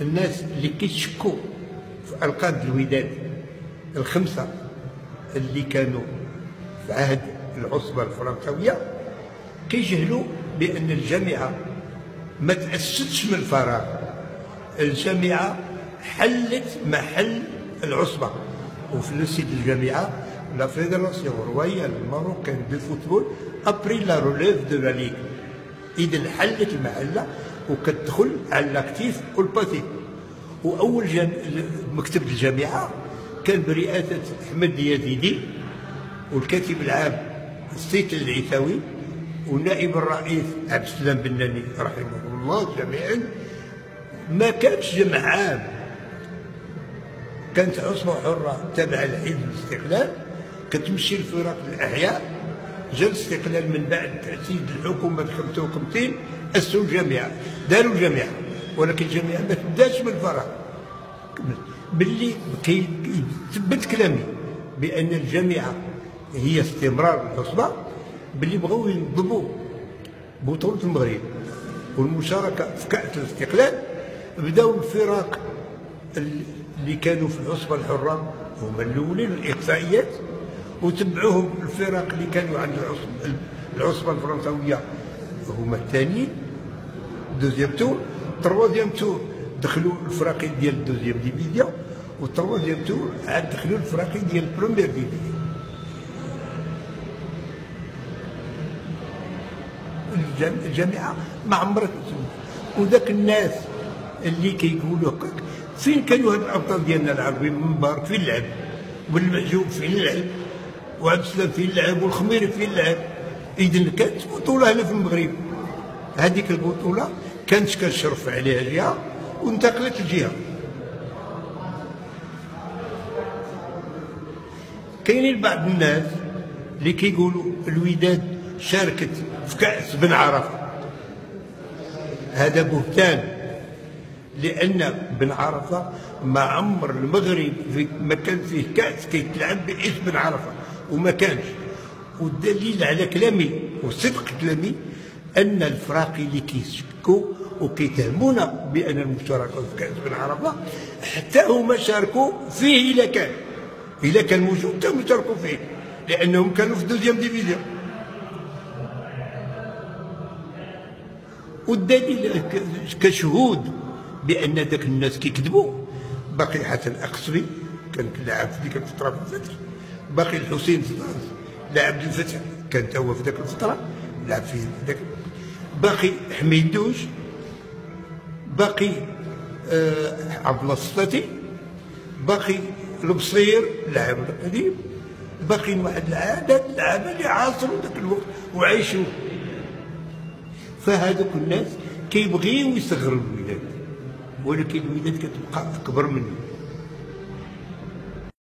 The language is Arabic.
الناس اللي كيشكوا في ألقاب الوداد الخمسة اللي كانوا في عهد العصبة الفرنسوية كيجهلوا بأن الجامعة ما تأسستش من الفراغ. الجامعة حلت محل العصبة. وفي نسيت الجامعة la Fédération Royale Marocaine de Football a pris la relève de la Ligue. اذا حلت المحلة. وكتدخل على الأكتيف والباسيف وأول جان مكتب الجامعة كان برئاسة أحمد يزيدي والكاتب العام السيد العيساوي ونائب الرئيس عبد السلام بناني رحمه الله جميعا. ما كانش جمع عام. كانت عصبة حرة تابعة لحزب الاستقلال. كتمشي الفرق الأحياء. جا الاستقلال من بعد تأسيس الحكومة 55 أسسوا الجامعة داروا الجامعة ولكن الجامعة ما تبداش من الفراغ باللي كيثبت كلامي بأن الجامعة هي استمرار العصبة باللي بغاو ينظموا بطولة المغرب والمشاركة في كأس الاستقلال بداو الفرق اللي كانوا في العصبة الحرة هما الأولين الإقصائيات وتبعوهم الفرق اللي كانوا عند العصبة الفرنسوية. هما الثانيين deuxième tour troisième tour دخلوا الفراقي ديال ال deuxième division وال troisième tour عاد دخلوا الفراقي ديال ال première division الجامعة ما عمرك وذاك الناس اللي كيقولوا هكاك فين كانوا هاد الأبطال ديالنا العربي؟ من مبارك فين لعب والمحجوب فين لعب وعبد السلام فين لعب والخميري فين لعب؟ اذا كانت بطوله هنا في المغرب. هذيك البطولة كانت كنشرف عليها جهه وانتقلت لجهة. كاينين بعض الناس اللي كيقولوا الوداد شاركت في كأس بن عرفة. هذا بهتان لأن بن عرفة ما عمر المغرب ما كان فيه كأس كيتلعب باسم بن عرفة. وما كانش. والدليل على كلامي وصدق كلامي أن الفراقي اللي كيشكوا وكيتهمونا بأن المشاركة في كأس بن عرفة حتى هما شاركوا فيه إذا كان. إذا كان موجود هم يشاركوا فيه. لأنهم كانوا في deuxième division. والدليل كشهود بأن ذاك الناس كيكذبوا. باقي حسن اقصري كان لاعب في ديك الفترة في الفتح باقي الحسين لاعب الفتح كان هو في ذاك الفترة لعب في ذاك باقي حميد دوش باقي آه عبد الله السلطي باقي البصير لاعب القديم باقي واحد العدد لعابه اللي عاصروا ذاك الوقت وعيشوا فهذوك الناس كيبغيو يصغروا الولاد ولكن الولاد كتبقى أكبر منه